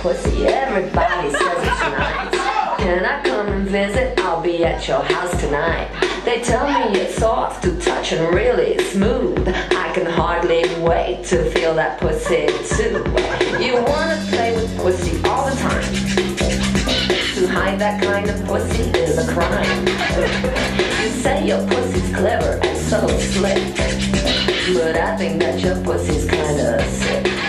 pussy. Everybody says it's nice. Can I come and visit? I'll be at your house tonight. They tell me it's soft to touch and really smooth. I can hardly wait to feel that pussy too. You wanna play with pussy all the time. To hide that kind of pussy is a crime. You say your pussy's clever and so slick. But I think that your pussy's kinda sick.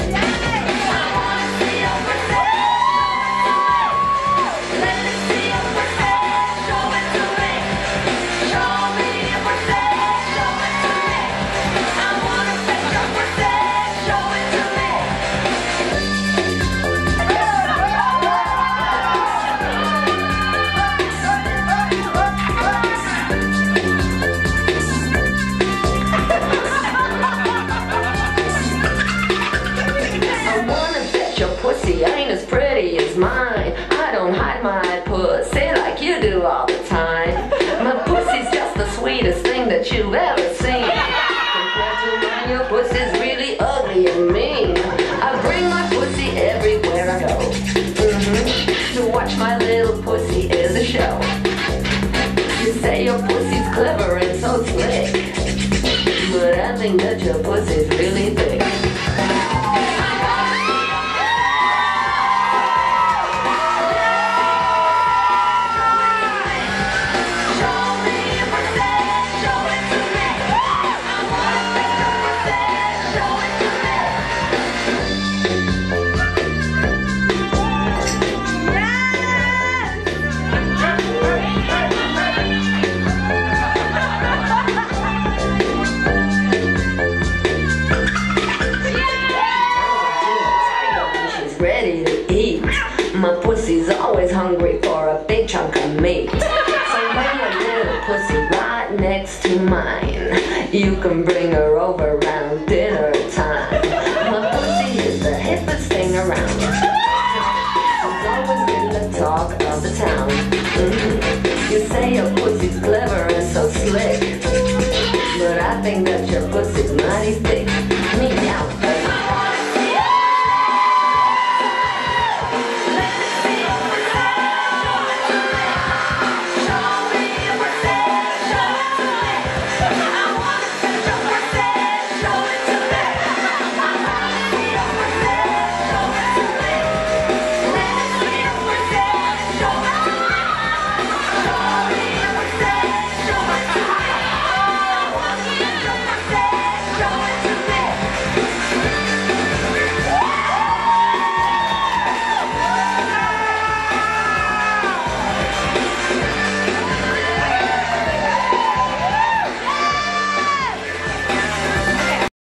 Your pussy ain't as pretty as mine. I don't hide my pussy like you do all the time. My pussy's just the sweetest thing that you've ever seen. Compared to mine, your pussy's really ugly and mean. I bring my pussy everywhere I go. Mm hmm To watch my little pussy is a show. You say your pussy's clever and so slick. But I think that your pussy's really thick. My pussy's always hungry for a big chunk of meat. So bring your little pussy right next to mine. You can bring her over around dinner time. My pussy is the hippest thing around. She's always been the talk of the town. Mhm. You say your pussy's clever and so slick. But I think that your pussy's mighty thick.